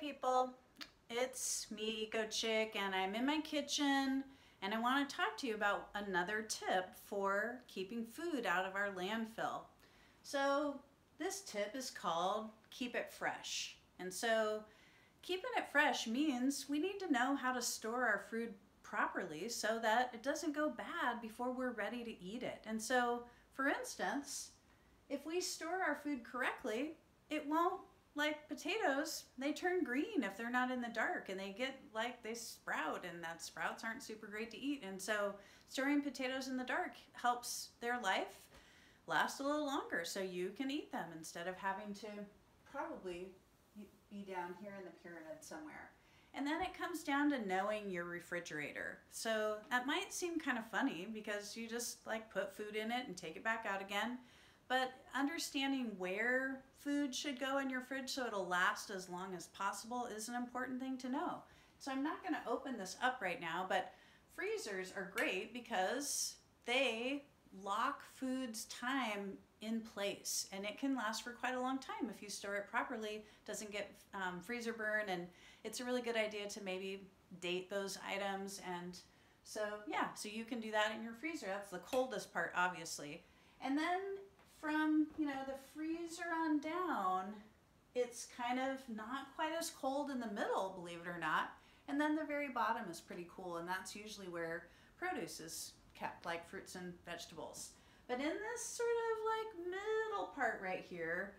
people, it's me Eco Chick and I'm in my kitchen and I want to talk to you about another tip for keeping food out of our landfill. So this tip is called keep it fresh. And so keeping it fresh means we need to know how to store our food properly so that it doesn't go bad before we're ready to eat it. And so for instance, if we store our food correctly, it won't like potatoes, they turn green if they're not in the dark and they get like they sprout and that sprouts aren't super great to eat. And so storing potatoes in the dark helps their life last a little longer so you can eat them instead of having to probably be down here in the pyramid somewhere. And then it comes down to knowing your refrigerator. So that might seem kind of funny because you just like put food in it and take it back out again. But understanding where food should go in your fridge so it'll last as long as possible is an important thing to know. So I'm not gonna open this up right now, but freezers are great because they lock food's time in place and it can last for quite a long time if you store it properly doesn't get um, freezer burn and it's a really good idea to maybe date those items and so yeah so you can do that in your freezer that's the coldest part obviously and then from, you know, the freezer on down, it's kind of not quite as cold in the middle, believe it or not. And then the very bottom is pretty cool, and that's usually where produce is kept, like fruits and vegetables. But in this sort of like middle part right here,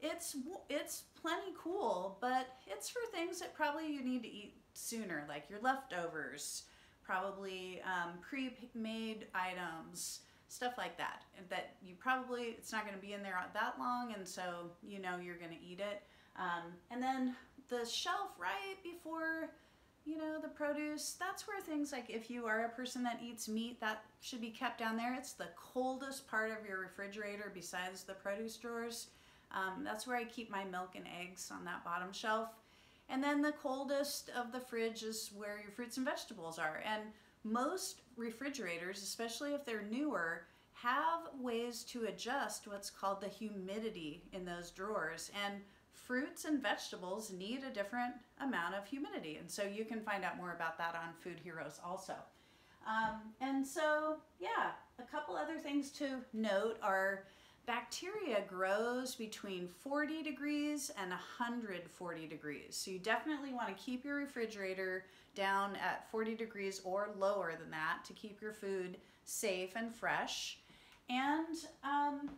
it's it's plenty cool, but it's for things that probably you need to eat sooner, like your leftovers, probably um, pre-made items, stuff like that that you probably it's not going to be in there that long and so you know you're going to eat it. Um, and then the shelf right before you know the produce that's where things like if you are a person that eats meat that should be kept down there. It's the coldest part of your refrigerator besides the produce drawers. Um, that's where I keep my milk and eggs on that bottom shelf. And then the coldest of the fridge is where your fruits and vegetables are. And most refrigerators, especially if they're newer, have ways to adjust what's called the humidity in those drawers. And fruits and vegetables need a different amount of humidity. And so you can find out more about that on Food Heroes also. Um, and so, yeah, a couple other things to note are bacteria grows between 40 degrees and 140 degrees. So you definitely want to keep your refrigerator down at 40 degrees or lower than that to keep your food safe and fresh. And um,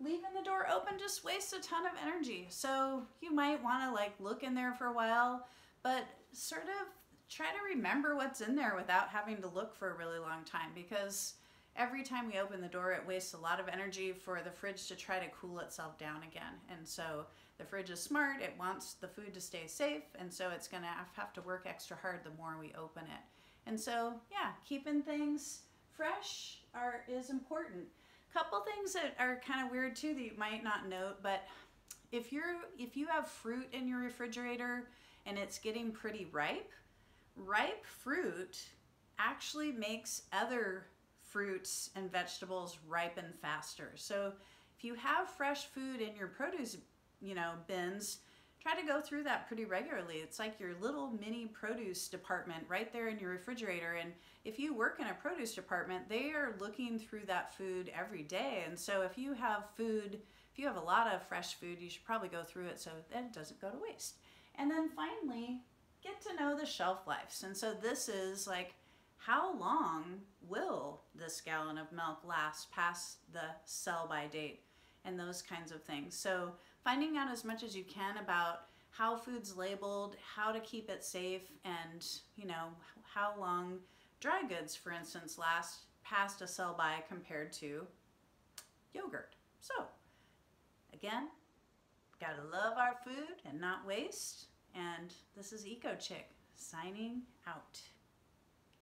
leaving the door open just wastes a ton of energy. So you might want to like look in there for a while, but sort of try to remember what's in there without having to look for a really long time because every time we open the door, it wastes a lot of energy for the fridge to try to cool itself down again. And so the fridge is smart, it wants the food to stay safe, and so it's gonna have to work extra hard the more we open it. And so, yeah, keeping things fresh are is important. Couple things that are kind of weird too that you might not note, but if you're if you have fruit in your refrigerator and it's getting pretty ripe, ripe fruit actually makes other fruits and vegetables ripen faster. So if you have fresh food in your produce, you know, bins, try to go through that pretty regularly. It's like your little mini produce department right there in your refrigerator. And if you work in a produce department, they are looking through that food every day. And so if you have food, if you have a lot of fresh food, you should probably go through it so that it doesn't go to waste. And then finally, get to know the shelf lives. And so this is like how long will this gallon of milk last past the sell by date and those kinds of things. So finding out as much as you can about how food's labeled, how to keep it safe, and you know how long dry goods, for instance, last past a sell by compared to yogurt. So again, gotta love our food and not waste. And this is Eco Chick signing out.